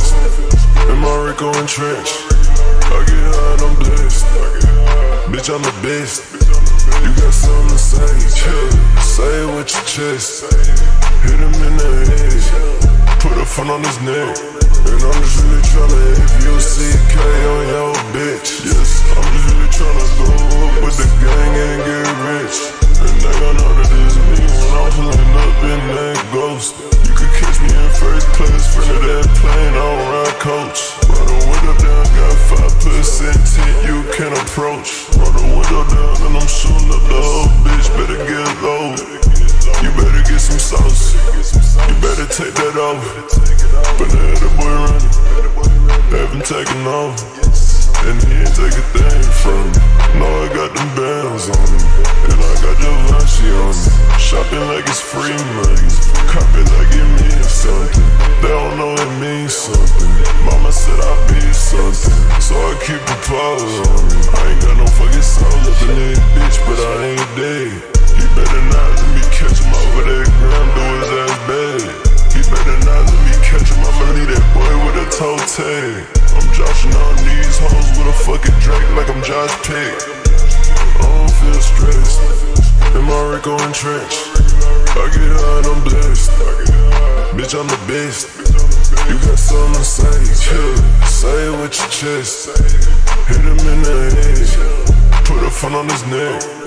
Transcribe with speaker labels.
Speaker 1: stressed. In my Rico and trench. I get high and I'm blessed. Bitch, I'm the best. You got something to say, chill. Say it with your chest. Hit him in the head. Put a phone on his neck. And I'm just really tryna if you see K on your bitch. Yes, I'm just really tryna go up with the gang and get rich. And they gon' know that it's me when I'm pulling up in that ghost. Approach. Roll the window down and I'm shooting up the whole bitch, better get low. You better get some sauce. You better take that off. But now the boy running. Haven't taken off. And he ain't take a thing from me. No, I got them bands on me. And I got Givenchy on me. Shopping like it's free money. Cop it like it means something. They don't So I keep the power on me. I ain't got no fucking soul up in this bitch, but I ain't dead. He better not let me catch him over that gram, do his ass bad. He better not let me catch him, I'ma leave that boy with a toe tag. I'm joshing on these hoes with a fucking Drake like I'm Josh Peck. I don't feel stressed. In my Rico and trench. I get high and I'm blessed. Bitch, I'm the best. You got something to say, chill. Say it with your chest. Hit him in the head. Put a phone on his neck.